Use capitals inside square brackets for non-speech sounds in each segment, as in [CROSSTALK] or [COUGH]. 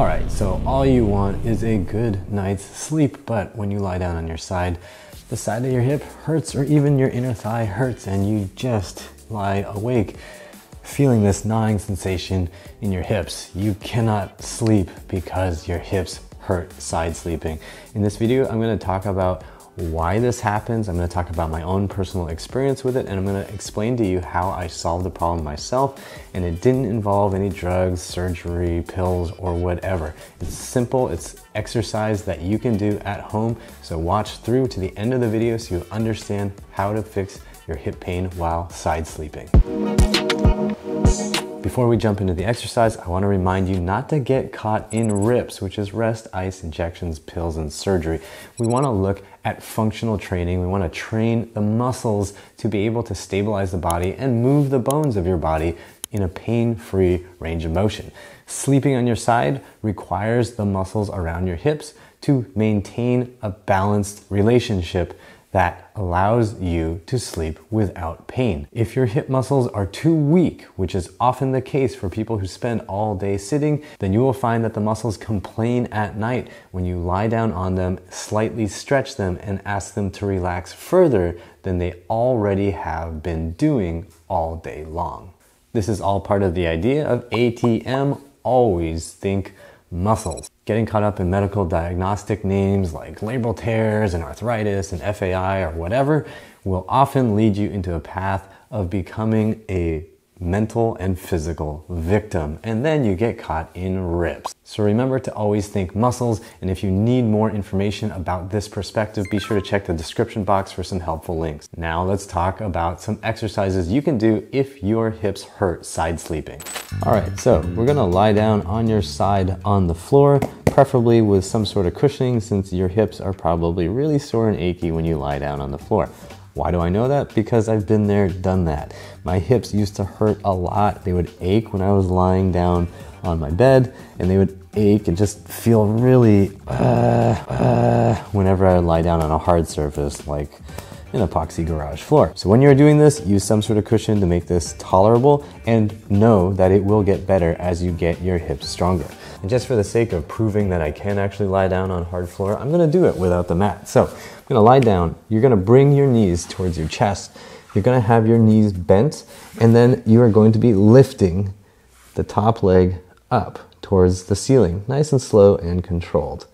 All right, so all you want is a good night's sleep, but when you lie down on your side, the side of your hip hurts or even your inner thigh hurts and you just lie awake feeling this gnawing sensation in your hips. You cannot sleep because your hips hurt side sleeping. In this video, I'm gonna talk about why this happens. I'm gonna talk about my own personal experience with it and I'm gonna explain to you how I solved the problem myself and it didn't involve any drugs, surgery, pills, or whatever. It's simple, it's exercise that you can do at home. So watch through to the end of the video so you understand how to fix your hip pain while side sleeping. Before we jump into the exercise, I want to remind you not to get caught in RIPS, which is rest, ice, injections, pills, and surgery. We want to look at functional training. We want to train the muscles to be able to stabilize the body and move the bones of your body in a pain-free range of motion. Sleeping on your side requires the muscles around your hips to maintain a balanced relationship that allows you to sleep without pain. If your hip muscles are too weak, which is often the case for people who spend all day sitting, then you will find that the muscles complain at night when you lie down on them, slightly stretch them, and ask them to relax further than they already have been doing all day long. This is all part of the idea of ATM, always think muscles. Getting caught up in medical diagnostic names like labral tears and arthritis and FAI or whatever will often lead you into a path of becoming a mental and physical victim, and then you get caught in rips. So remember to always think muscles, and if you need more information about this perspective, be sure to check the description box for some helpful links. Now let's talk about some exercises you can do if your hips hurt side sleeping. All right, so we're gonna lie down on your side on the floor, preferably with some sort of cushioning since your hips are probably really sore and achy when you lie down on the floor. Why do I know that? Because I've been there, done that. My hips used to hurt a lot. They would ache when I was lying down on my bed, and they would ache and just feel really uh, uh, whenever I lie down on a hard surface like an epoxy garage floor. So when you're doing this, use some sort of cushion to make this tolerable and know that it will get better as you get your hips stronger. And just for the sake of proving that I can actually lie down on hard floor, I'm gonna do it without the mat. So I'm gonna lie down. You're gonna bring your knees towards your chest. You're gonna have your knees bent, and then you are going to be lifting the top leg up towards the ceiling, nice and slow and controlled.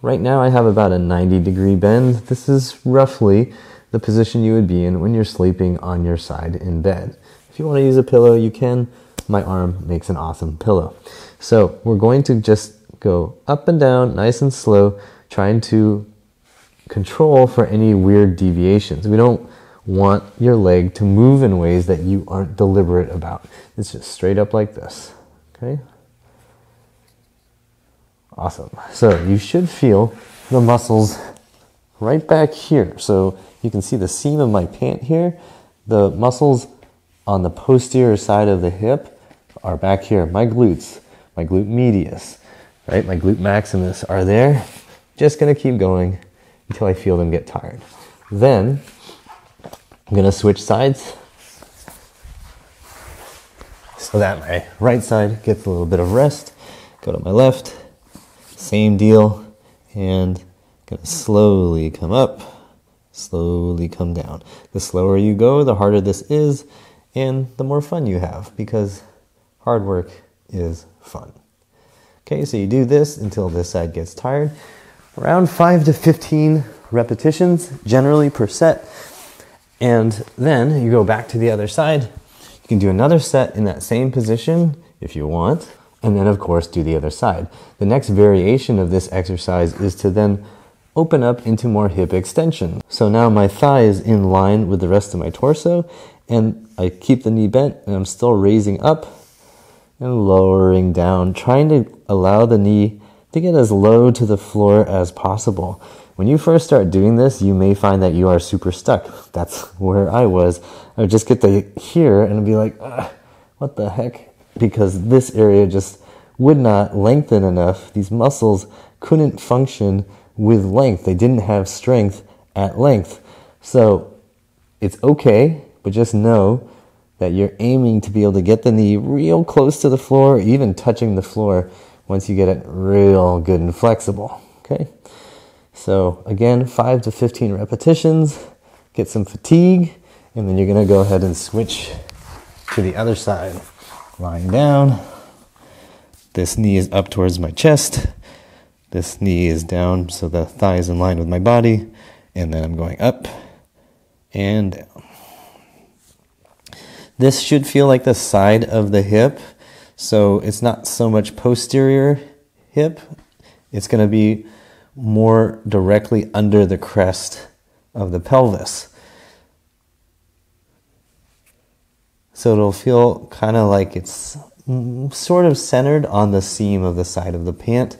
Right now I have about a 90 degree bend. This is roughly the position you would be in when you're sleeping on your side in bed. If you wanna use a pillow, you can. My arm makes an awesome pillow. So we're going to just go up and down, nice and slow, trying to control for any weird deviations. We don't want your leg to move in ways that you aren't deliberate about. It's just straight up like this. Okay? Awesome. So you should feel the muscles right back here. So you can see the seam of my pant here. The muscles on the posterior side of the hip are back here. My glutes my glute medius, right? My glute maximus are there. Just gonna keep going until I feel them get tired. Then I'm gonna switch sides so that my right side gets a little bit of rest. Go to my left, same deal, and gonna slowly come up, slowly come down. The slower you go, the harder this is, and the more fun you have because hard work is fun. Okay, so you do this until this side gets tired. Around 5 to 15 repetitions, generally per set. And then you go back to the other side. You can do another set in that same position if you want. And then, of course, do the other side. The next variation of this exercise is to then open up into more hip extension. So now my thigh is in line with the rest of my torso, and I keep the knee bent, and I'm still raising up and lowering down, trying to allow the knee to get as low to the floor as possible. When you first start doing this, you may find that you are super stuck. That's [LAUGHS] where I was. I would just get to here and be like, what the heck? Because this area just would not lengthen enough. These muscles couldn't function with length. They didn't have strength at length. So it's okay, but just know that you're aiming to be able to get the knee real close to the floor, even touching the floor once you get it real good and flexible. Okay. So again, five to 15 repetitions, get some fatigue, and then you're gonna go ahead and switch to the other side. Lying down, this knee is up towards my chest, this knee is down so the thigh is in line with my body, and then I'm going up and down. This should feel like the side of the hip, so it's not so much posterior hip, it's going to be more directly under the crest of the pelvis. So it'll feel kind of like it's sort of centered on the seam of the side of the pant,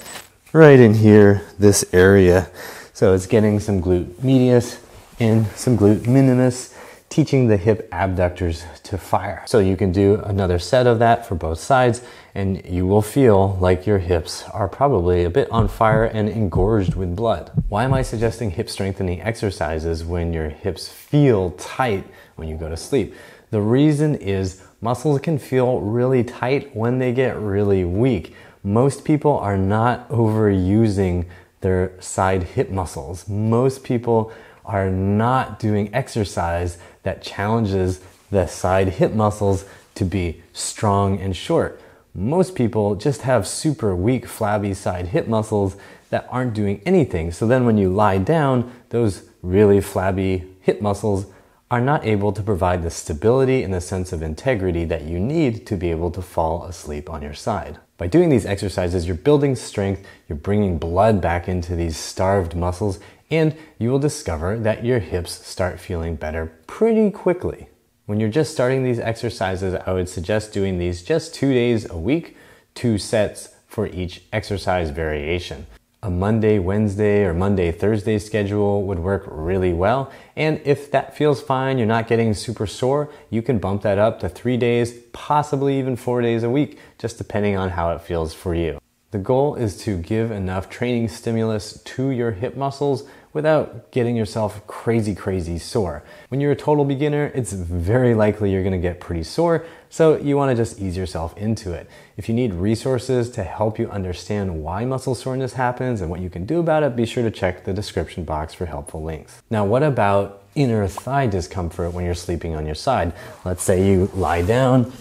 right in here, this area. So it's getting some glute medius and some glute minimus, teaching the hip abductors to fire. So you can do another set of that for both sides, and you will feel like your hips are probably a bit on fire and engorged with blood. Why am I suggesting hip strengthening exercises when your hips feel tight when you go to sleep? The reason is muscles can feel really tight when they get really weak. Most people are not overusing their side hip muscles. Most people are not doing exercise that challenges the side hip muscles to be strong and short. Most people just have super weak, flabby side hip muscles that aren't doing anything. So then when you lie down, those really flabby hip muscles are not able to provide the stability and the sense of integrity that you need to be able to fall asleep on your side. By doing these exercises, you're building strength, you're bringing blood back into these starved muscles, and you will discover that your hips start feeling better pretty quickly. When you're just starting these exercises, I would suggest doing these just two days a week, two sets for each exercise variation a Monday, Wednesday, or Monday, Thursday schedule would work really well. And if that feels fine, you're not getting super sore, you can bump that up to three days, possibly even four days a week, just depending on how it feels for you. The goal is to give enough training stimulus to your hip muscles without getting yourself crazy, crazy sore. When you're a total beginner, it's very likely you're gonna get pretty sore, so you wanna just ease yourself into it. If you need resources to help you understand why muscle soreness happens and what you can do about it, be sure to check the description box for helpful links. Now, what about inner thigh discomfort when you're sleeping on your side? Let's say you lie down,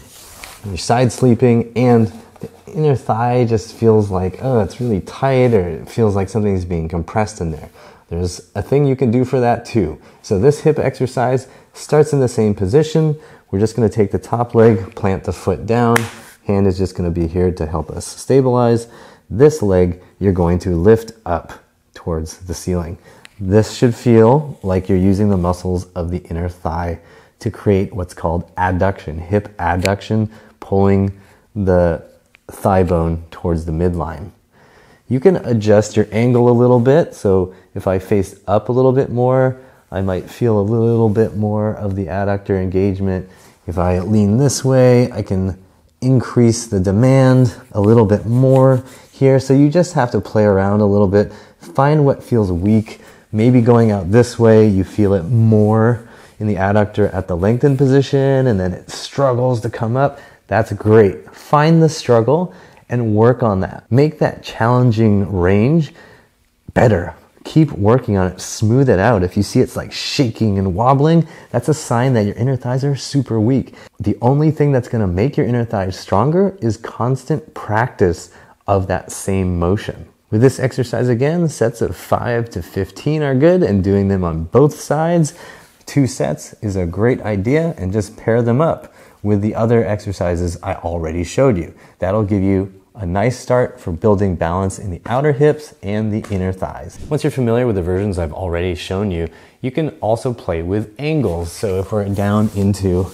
you're side sleeping, and the inner thigh just feels like, oh, it's really tight, or it feels like something's being compressed in there. There's a thing you can do for that too. So this hip exercise starts in the same position. We're just gonna take the top leg, plant the foot down. Hand is just gonna be here to help us stabilize. This leg, you're going to lift up towards the ceiling. This should feel like you're using the muscles of the inner thigh to create what's called adduction, hip adduction, pulling the thigh bone towards the midline. You can adjust your angle a little bit. So if I face up a little bit more, I might feel a little bit more of the adductor engagement. If I lean this way, I can increase the demand a little bit more here. So you just have to play around a little bit, find what feels weak. Maybe going out this way, you feel it more in the adductor at the lengthened position and then it struggles to come up. That's great. Find the struggle and work on that. Make that challenging range better. Keep working on it, smooth it out. If you see it's like shaking and wobbling, that's a sign that your inner thighs are super weak. The only thing that's gonna make your inner thighs stronger is constant practice of that same motion. With this exercise again, sets of 5 to 15 are good and doing them on both sides. Two sets is a great idea and just pair them up with the other exercises I already showed you. That'll give you a nice start for building balance in the outer hips and the inner thighs. Once you're familiar with the versions I've already shown you, you can also play with angles. So if we're down into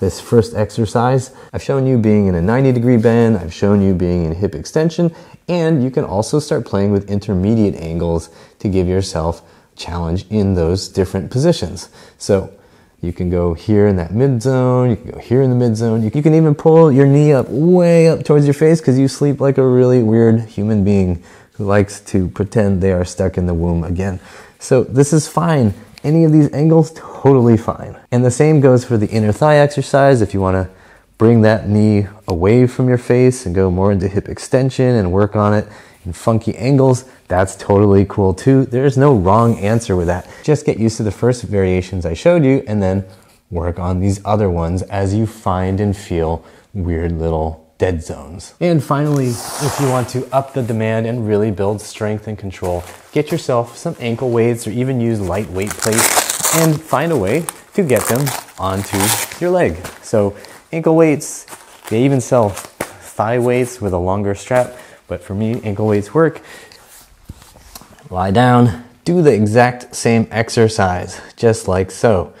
this first exercise, I've shown you being in a 90 degree bend, I've shown you being in hip extension, and you can also start playing with intermediate angles to give yourself challenge in those different positions. So you can go here in that mid zone. You can go here in the mid zone. You can even pull your knee up way up towards your face because you sleep like a really weird human being who likes to pretend they are stuck in the womb again. So this is fine. Any of these angles, totally fine. And the same goes for the inner thigh exercise. If you want to bring that knee away from your face and go more into hip extension and work on it in funky angles, that's totally cool too. There's no wrong answer with that. Just get used to the first variations I showed you and then work on these other ones as you find and feel weird little dead zones. And finally, if you want to up the demand and really build strength and control, get yourself some ankle weights or even use lightweight plates and find a way to get them onto your leg. So ankle weights, they even sell thigh weights with a longer strap, but for me, ankle weights work. Lie down, do the exact same exercise, just like so.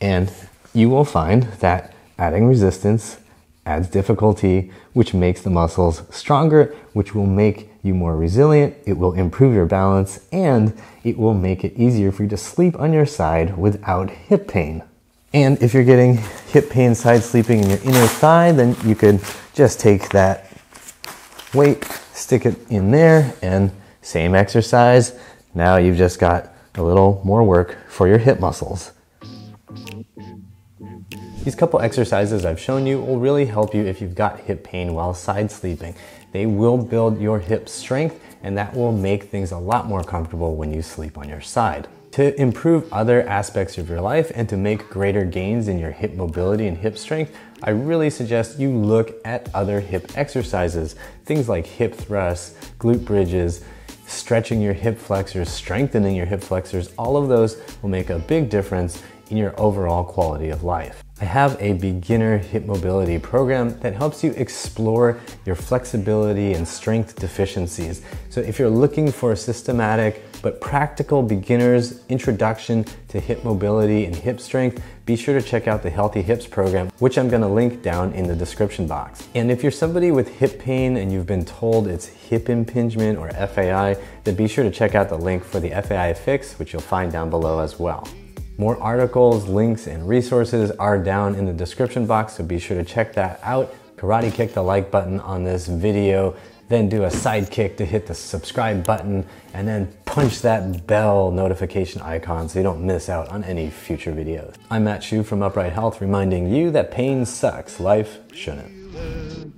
And you will find that adding resistance adds difficulty, which makes the muscles stronger, which will make you more resilient. It will improve your balance and it will make it easier for you to sleep on your side without hip pain. And if you're getting hip pain side sleeping in your inner thigh, then you could just take that weight, stick it in there, and same exercise. Now you've just got a little more work for your hip muscles. These couple exercises I've shown you will really help you if you've got hip pain while side sleeping. They will build your hip strength and that will make things a lot more comfortable when you sleep on your side. To improve other aspects of your life and to make greater gains in your hip mobility and hip strength, I really suggest you look at other hip exercises. Things like hip thrusts, glute bridges, stretching your hip flexors, strengthening your hip flexors, all of those will make a big difference in your overall quality of life. I have a beginner hip mobility program that helps you explore your flexibility and strength deficiencies. So if you're looking for a systematic but practical beginner's introduction to hip mobility and hip strength, be sure to check out the Healthy Hips program, which I'm gonna link down in the description box. And if you're somebody with hip pain and you've been told it's hip impingement or FAI, then be sure to check out the link for the FAI fix, which you'll find down below as well. More articles, links, and resources are down in the description box, so be sure to check that out. Karate kick the like button on this video, then do a side kick to hit the subscribe button, and then punch that bell notification icon so you don't miss out on any future videos. I'm Matt Hsu from Upright Health reminding you that pain sucks, life shouldn't.